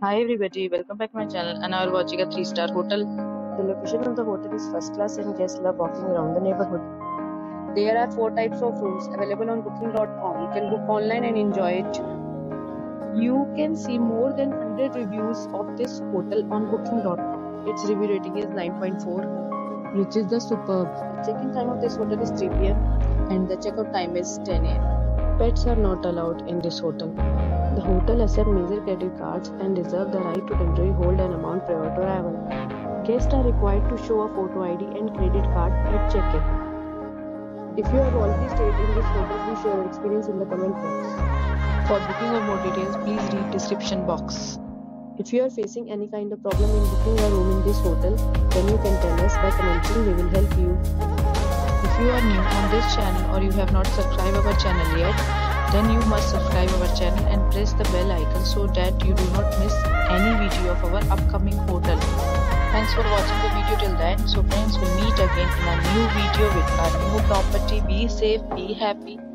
Hi everybody, welcome back to my channel and now we're watching a 3-star hotel. The location of the hotel is first class and guests love walking around the neighborhood. There are four types of rooms available on booking.com. You can book online and enjoy it. You can see more than 100 reviews of this hotel on booking.com. Its review rating is 9.4, which is the superb. Check-in time of this hotel is 3 pm and the checkout time is 10 am. Pets are not allowed in this hotel. The hotel accepts major credit cards and reserves the right to temporarily hold an amount prior to arrival. Guests are required to show a photo ID and credit card at check-in. If you have already stayed in this hotel, please share your experience in the comment box. For booking or more details, please read description box. If you are facing any kind of problem in booking a room in this hotel, then you can tell us by commenting. We will help you. If you are new on this channel or you have not subscribed our channel yet, then you must subscribe our channel and press the bell icon so that you do not miss any video of our upcoming hotel. Thanks for watching the video till the end. So friends, we'll meet again in a new video with our new property. Be safe, be happy.